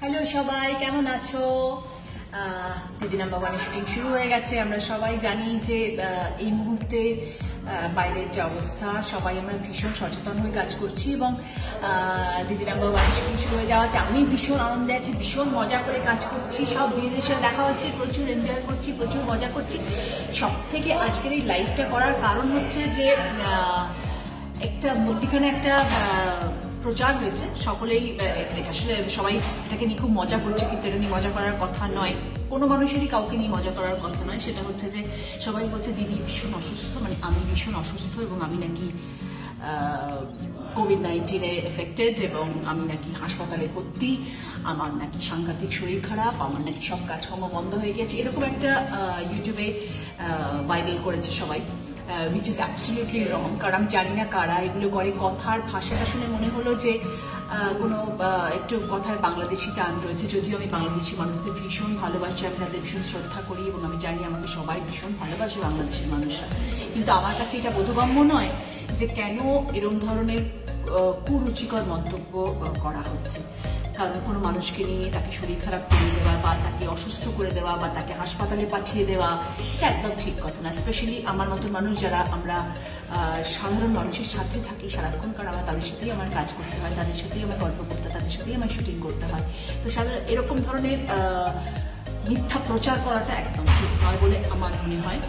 Hello সবাই, কেমন আছো? দিদি নাম্বার ওয়ানে শুটিং শুরু হয়ে গেছে। আমরা সবাই জানি যে এই মুহূর্তে বাইরের যে অবস্থা, সবাই আমরা ভীষণ সচেতন হয়ে কাজ করছি এবং দিদি নাম্বার ওয়ানে শুটিং শুরু হয়ে যাওয়াতে আমি ভীষণ আনন্দে আছি, ভীষণ মজা করে কাজ করছি। সব দিদিদের সাথে দেখা হচ্ছে, প্রচুর এনজয় করছি, প্রচুর মজা করছি। সব থেকে আজকের এই লাইভটা করার কারণ হচ্ছে যে একটা মধ্যিখানে একটা প্রচার হয়েছে। সকলেই আসলে সবাই এটাকে নিয়ে খুব মজা করছে, কিন্তু এটা নিয়ে মজা করার কথা নয়। কোনো মানুষেরই কাউকে নিয়ে মজা করার কথা নয়। সেটা হচ্ছে যে সবাই বলছে, দিদি ভীষণ অসুস্থ। মানে আমি ভীষণ অসুস্থ এবং আমি নাকি কোভিড নাইন্টিনে এফেক্টেড এবং আমি নাকি হাসপাতালে ভর্তি। আমার নাকি সাংঘাতিক শরীর খারাপ, আমার নাকি সব কাজকর্ম বন্ধ হয়ে গেছে। এরকম একটা ইউটিউবে ভাইরাল করেছে সবাই। উইচ ইজ অ্যাবসলিউটলি রং কারণ আমি জানি না কারা এগুলো করে। কথার ভাষাটা শুনে মনে হলো যে কোনো একটু কথায় বাংলাদেশি টান রয়েছে। যদিও আমি বাংলাদেশি মানুষদের ভীষণ ভালোবাসি, আমি তাদের ভীষণ শ্রদ্ধা করি এবং আমি জানি আমাকে সবাই ভীষণ ভালোবাসে বাংলাদেশের মানুষরা। কিন্তু আমার কাছে এটা বোধগম্য নয় যে কেন এরম ধরনের কুরুচিকর মন্তব্য করা হচ্ছে। কোনো মানুষকে নিয়ে তাকে শরীর খারাপ করে দেওয়া বা তাকে অসুস্থ করে দেওয়া বা তাকে হাসপাতালে পাঠিয়ে দেওয়া, এটা একদম ঠিক কথা না। স্পেশালি আমার মতো মানুষ যারা আমরা সাধারণ মানুষের সাথে থাকি সারাক্ষণ, কারণ আমার তাদের সাথেই আমার কাজ করতে হয়, তাদের সাথেই আমার গল্প করতে হয়, তাদের সাথেই আমার শুটিং করতে হয়। তো সাধারণ, এরকম ধরনের মিথ্যা প্রচার করাটা একদম ঠিক নয় বলে আমার মনে হয়।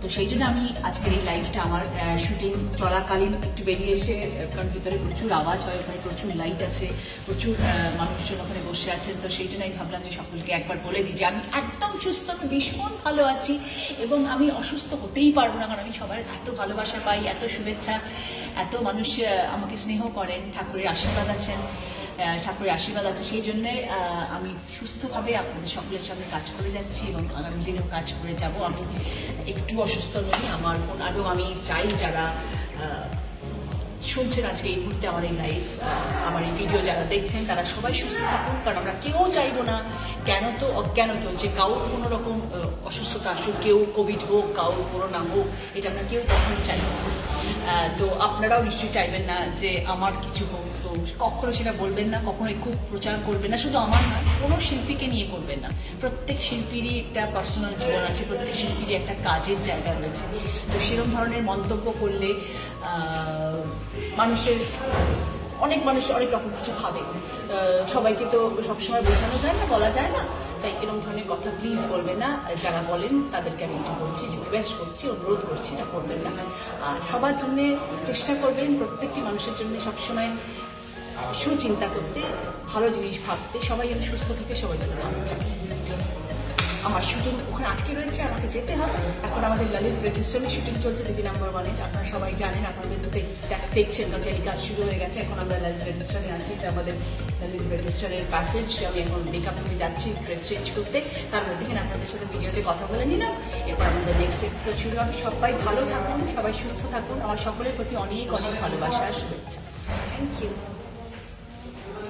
তো সেই জন্য আমি আজকের এই লাইভটা আমার শুটিং চলাকালীন একটু বেরিয়ে এসে কারণ ভিতরে প্রচুর আওয়াজ হয়, ওখানে প্রচুর লাইট আছে, প্রচুর মানুষজন ওখানে বসে আছেন, তো সেই জন্য আমি ভাবলাম যে সকলকে একবার বলে দিই যে আমি একদম সুস্থ, আমি ভীষণ ভালো আছি এবং আমি অসুস্থ হতেই পারব না, কারণ আমি সবার এত ভালোবাসা পাই, এত শুভেচ্ছা, এত মানুষ আমাকে স্নেহ করেন, ঠাকুরের আশীর্বাদ আছেন। ঠাকুরের আশীর্বাদ আছে। সেই জন্যে আমি সুস্থভাবে আপনাদের সকলের সামনে কাজ করে যাচ্ছি এবং আগামী দিনেও কাজ করে যাব। আমি একটু অসুস্থ নই, আমার আরও আমি চাই যারা শুনছেন আজকে এই মুহূর্তে আমার এই লাইভ আমার এই ভিডিও যারা দেখছেন, তারা সবাই সুস্থ থাকুন, কারণ আমরা কেউ চাইব না। কেন তো অজ্ঞান তো, যে কারোর কোনো রকম অসুস্থতা আসুক, কেউ কোভিড হোক কারোর করোনা হোক, এটা আমরা কেউ কখনো চাইব না। তো আপনারাও নিশ্চয়ই চাইবেন না যে আমার কিছু হোক। কখনো সেটা বলবেন না, কখনোই খুব প্রচার করবেন না, শুধু আমার না কোনো শিল্পীকে নিয়ে করবেন না। প্রত্যেক শিল্পীরই একটা পার্সোনাল জীবন আছে, প্রত্যেক শিল্পীরই একটা কাজের জায়গা রয়েছে। তো সেরকম ধরনের মন্তব্য করলে মানুষের, অনেক মানুষ অনেক রকম কিছু ভাবে। সবাইকে তো সবসময় বোঝানো যায় না, বলা যায় না। তাই এরকম ধরনের কথা প্লিজ বলবেন না। যারা বলেন, তাদেরকে আমি এটা বলছি রিকোয়েস্ট করছি, অনুরোধ করছি, এটা করবেন না। আর সবার জন্য চেষ্টা করবেন, প্রত্যেকটি মানুষের জন্য সবসময় সুচিন্তা করতে, ভালো জিনিস ভাবতে, সবাই যেন সুস্থ থাকে সবাই যেন ভালো থাকে। আমার শুটিং ওখানে আটকে রয়েছে, আমাকে যেতে হবে। এখন আমাদের ললিত রেজিস্ট্রামে শুটিং চলছে, দিদি নাম্বার ওয়ানে আপনারা সবাই জানেন আপনাদের তো দেখ- দেখ- দেখছেন তো টেলিকাস্ট শুরু হয়ে গেছে। এখন আমরা ললিত রেজিস্ট্রামে আছি, যে আমাদের ললিত রেজিস্ট্রারের প্যাসেজ আমি এখন মেকআপ রুমে যাচ্ছি ড্রেস চেঞ্জ করতে। তার মধ্যে এখানে আপনাদের সাথে ভিডিওতে কথা বলে নিলাম। এরপর আমাদের নেক্সট এপিসোড শুরু হবে। সবাই ভালো থাকুন, সবাই সুস্থ থাকুন। আমার সকলের প্রতি অনেক অনেক ভালোবাসা আর শুভেচ্ছা। Thank you